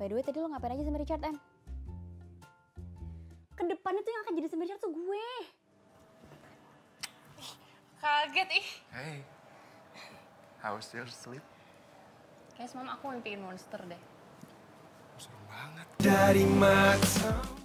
By the way, tadi lo ngapain aja sama Richard, Em? Ke depannya tuh yang akan jadi sama Richard tuh gue. Kaget ih. Hey, how was your sleep? Kayak semalam aku mimpiin monster deh. Serem banget. Dari mata